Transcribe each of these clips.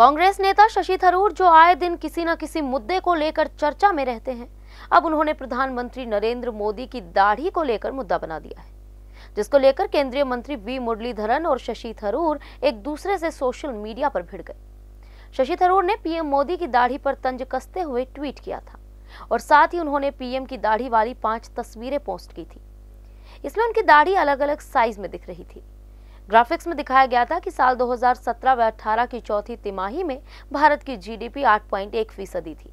कांग्रेस नेता शशि थरूर जो आए दिन किसी न किसी मुद्दे को लेकर चर्चा में रहते हैं, अब उन्होंने प्रधानमंत्री नरेंद्र मोदी की दाढ़ी को लेकर मुद्दा बना दिया है, जिसको लेकर केंद्रीय मंत्री वी मुरलीधरन और शशि थरूर एक दूसरे से सोशल मीडिया पर भिड़ गए। शशि थरूर ने पीएम मोदी की दाढ़ी पर तंज कसते हुए ट्वीट किया था और साथ ही उन्होंने पीएम की दाढ़ी वाली पाँच तस्वीरें पोस्ट की थी। इसमें उनकी दाढ़ी अलग अलग साइज़ में दिख रही थी। ग्राफिक्स में दिखाया गया था कि साल 2017 व 18 की चौथी तिमाही में भारत की जीडीपी 8.1 फ़ीसदी थी,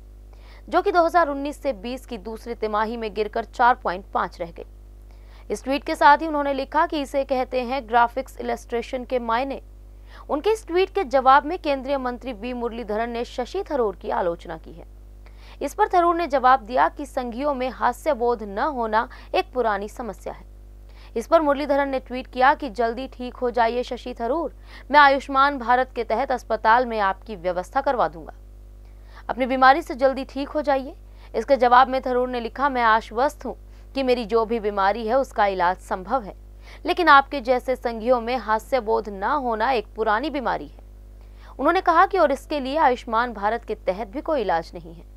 जो कि 2019 से 20 की दूसरी तिमाही में गिरकर 4.5 रह गई। इस ट्वीट के साथ ही उन्होंने लिखा कि इसे कहते हैं ग्राफिक्स इलेस्ट्रेशन के मायने। उनके इस ट्वीट के जवाब में केंद्रीय मंत्री वी मुरलीधरन ने शशि थरूर की आलोचना की है। इस पर थरूर ने जवाब दिया कि संघियों में हास्य बोध न होना एक पुरानी समस्या है। इस पर मुरलीधरन ने ट्वीट किया कि जल्दी ठीक हो जाइए शशि थरूर। मैं आयुष्मान भारत के तहत अस्पताल में आपकी व्यवस्था करवा दूँगा। अपनी बीमारी से जल्दी ठीक हो जाइए। इसके जवाब में थरूर ने लिखा, मैं आश्वस्त हूँ कि मेरी जो भी बीमारी है, उसका इलाज संभव है। लेकिन आपके जैसे संघियों में हास्य बोध न होना एक पुरानी बीमारी है। उन्होंने कहा कि और इसके लिए आयुष्मान भारत के तहत भी कोई इलाज नहीं है।